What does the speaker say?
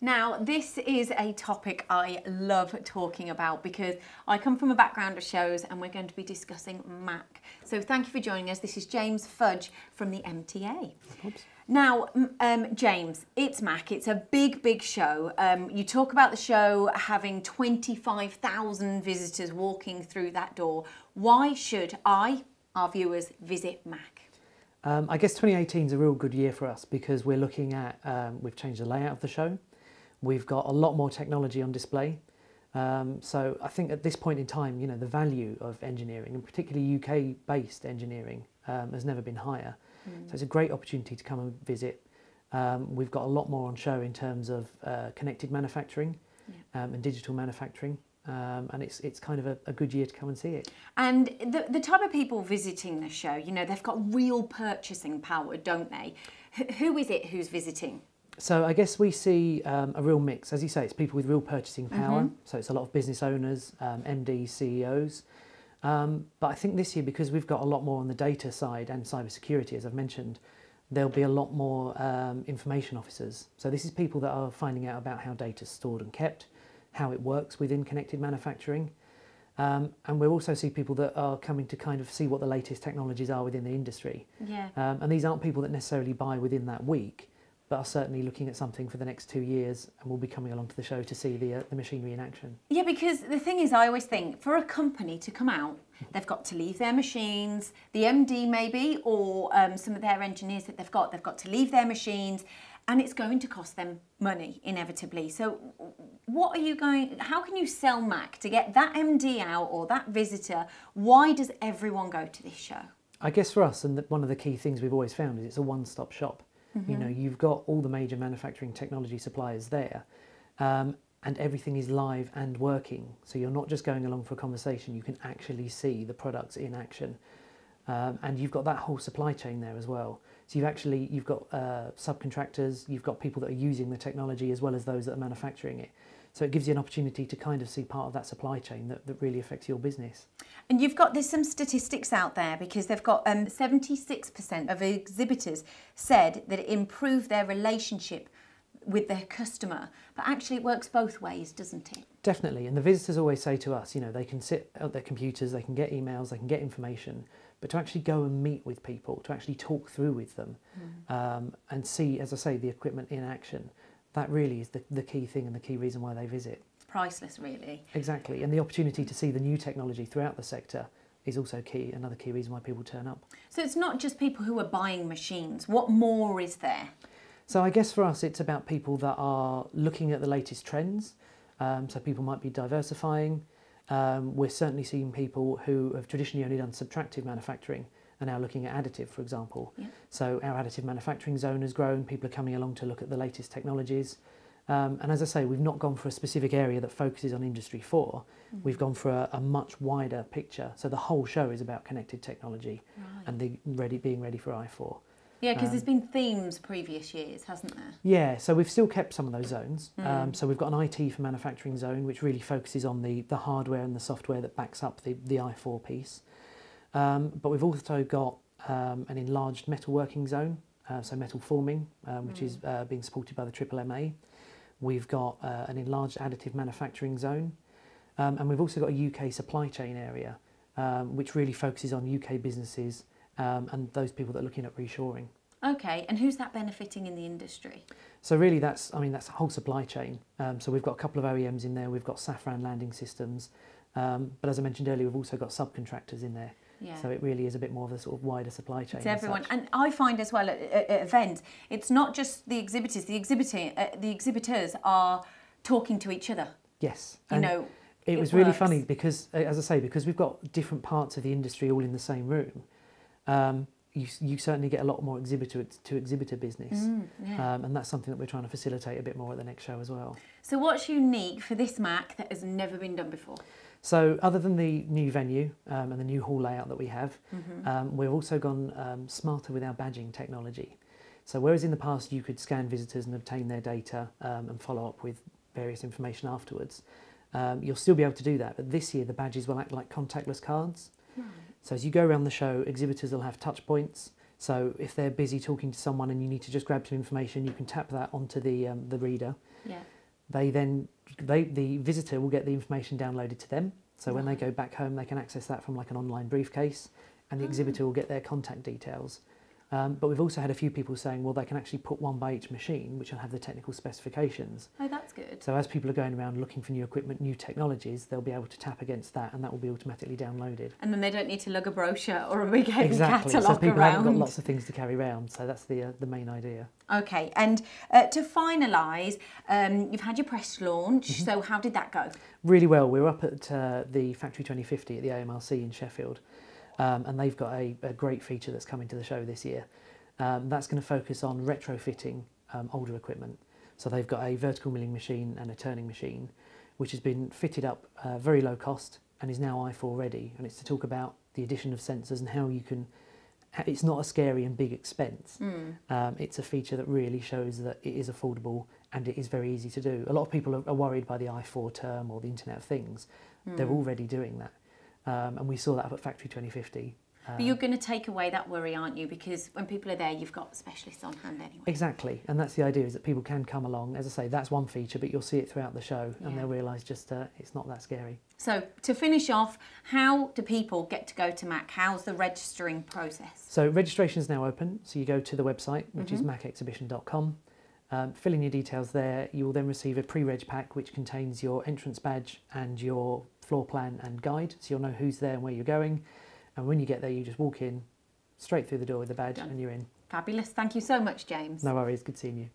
Now, this is a topic I love talking about because I come from a background of shows and we're going to be discussing MACH. So, thank you for joining us. This is James Fudge from the MTA. Oops. Now, um, James, it's MACH. It's a big, big show. Um, you talk about the show having 25,000 visitors walking through that door. Why should I, our viewers, visit MACH? Um, I guess 2018 is a real good year for us because we're looking at, um, we've changed the layout of the show. We've got a lot more technology on display. Um, so I think at this point in time, you know, the value of engineering, and particularly UK-based engineering, um, has never been higher. Mm. So it's a great opportunity to come and visit. Um, we've got a lot more on show in terms of uh, connected manufacturing yeah. Um, and digital manufacturing. Um, and it's it's kind of a, a, good year to come and see it. And the the type of people visiting the show, you know, they've got real purchasing power, don't they? H who is it who's visiting? So I guess we see um, a real mix. As you say, it's people with real purchasing power. Mm -hmm. So it's a lot of business owners, um, MDs, CEOs. Um, but I think this year, because we've got a lot more on the data side and cybersecurity, as I've mentioned, there'll be a lot more um, information officers. So this is people that are finding out about how data is stored and kept, how it works within connected manufacturing. Um, and we'll also see people that are coming to kind of see what the latest technologies are within the industry. Yeah. Um, and these aren't people that necessarily buy within that week but are certainly looking at something for the next two years and will be coming along to the show to see the, uh, the machinery in action. Yeah, because the thing is, I always think for a company to come out, they've got to leave their machines, the MD maybe, or um, some of their engineers that they've got, they've got to leave their machines and it's going to cost them money inevitably. So what are you going, how can you sell MACH to get that MD out or that visitor? Why does everyone go to this show? I guess for us, and one of the key things we've always found is it's a one-stop shop. Mm-hmm. You know, you've got all the major manufacturing technology suppliers there, um, and everything is live and working. So you're not just going along for a conversation; you can actually see the products in action, um, and you've got that whole supply chain there as well. So you've actually you've got uh, subcontractors, you've got people that are using the technology as well as those that are manufacturing it. So it gives you an opportunity to kind of see part of that supply chain that, that really affects your business. And you've got there's some statistics out there because they've got um, 76% of exhibitors said that it improved their relationship with their customer. But actually, it works both ways, doesn't it? Definitely. And the visitors always say to us, you know, they can sit at their computers, they can get emails, they can get information, but to actually go and meet with people, to actually talk through with them, mm. um, and see, as I say, the equipment in action that really is the, the key thing and the key reason why they visit. It's priceless, really. Exactly, and the opportunity to see the new technology throughout the sector is also key, another key reason why people turn up. So it's not just people who are buying machines, what more is there? So I guess for us it's about people that are looking at the latest trends, um, so people might be diversifying. Um, we're certainly seeing people who have traditionally only done subtractive manufacturing are now looking at additive, for example. Yeah. So our additive manufacturing zone has grown. People are coming along to look at the latest technologies. Um, and as I say, we've not gone for a specific area that focuses on Industry 4. Mm. We've gone for a, a, much wider picture. So the whole show is about connected technology right. and the ready, being ready for I4. Yeah, because um, there's been themes previous years, hasn't there? Yeah, so we've still kept some of those zones. Mm. Um, so we've got an IT for manufacturing zone, which really focuses on the, the hardware and the software that backs up the, the I4 piece. Um, but we've also got um, an enlarged metalworking zone, uh, so metal forming, um, which mm. is uh, being supported by the Triple MA. We've got uh, an enlarged additive manufacturing zone, um, and we've also got a UK supply chain area, um, which really focuses on UK businesses um, and those people that are looking at reshoring. Okay, and who's that benefiting in the industry? So really, that's I mean that's a whole supply chain. Um, so we've got a couple of OEMs in there. We've got Safran landing systems, um, but as I mentioned earlier, we've also got subcontractors in there. Yeah. So it really is a bit more of a sort of wider supply chain. It's everyone, and I find as well at, at, at events, it's not just the exhibitors. The exhibiting, uh, the exhibitors are talking to each other. Yes, you and know. It, it was works. really funny because, uh, as I say, because we've got different parts of the industry all in the same room. Um, you, you certainly get a lot more exhibitor to exhibitor business, mm, yeah. um, and that's something that we're trying to facilitate a bit more at the next show as well. So, what's unique for this MACH that has never been done before? So other than the new venue um, and the new hall layout that we have, mm-hmm. um, we've also gone um, smarter with our badging technology. So whereas in the past you could scan visitors and obtain their data um, and follow up with various information afterwards, um, you'll still be able to do that. But this year the badges will act like contactless cards. Right. So as you go around the show, exhibitors will have touch points. So if they're busy talking to someone and you need to just grab some information, you can tap that onto the um, the reader. Yeah. They then they the visitor will get the information downloaded to them. So when they go back home, they can access that from like an online briefcase, and the Ah. exhibitor will get their contact details. Um, but we've also had a few people saying, well, they can actually put one by each machine, which will have the technical specifications. Oh, that's good. So as people are going around looking for new equipment, new technologies, they'll be able to tap against that, and that will be automatically downloaded. And then they don't need to lug a brochure or a big heavy exactly. So catalogue people haven't got around. lots of things to carry around. So that's the uh, the main idea. Okay, and uh, to finalise, um, you've had your press launch. Mm-hmm. So how did that go? really well. We were up at uh, the Factory 2050 at the AMRC in Sheffield, um, and they've got a, a great feature that's coming to the show this year. Um, that's going to focus on retrofitting um, older equipment. So they've got a vertical milling machine and a turning machine, which has been fitted up uh, very low cost and is now i4 ready. And it's to talk about the addition of sensors and how you can. It's not a scary and big expense. Um, it's a feature that really shows that it is affordable and it is very easy to do. A lot of people are, are worried by the i4 term or the Internet of Things. They're already doing that. Um, and we saw that up at Factory 2050. But you're going to take away that worry, aren't you? Because when people are there, you've got specialists on hand anyway. Exactly, and that's the idea is that people can come along. As I say, that's one feature, but you'll see it throughout the show, and they'll realise just uh, it's not that scary. So to finish off, how do people get to go to MACH? How's the registering process? So registration is now open. So you go to the website, which is machexhibition.com. Um, fill in your details there. You will then receive a pre-reg pack, which contains your entrance badge and your floor plan and guide, so you'll know who's there and where you're going. And when you get there, you just walk in, straight through the door with the badge, Done. and you're in. Fabulous. Thank you so much, James. No worries. Good seeing you.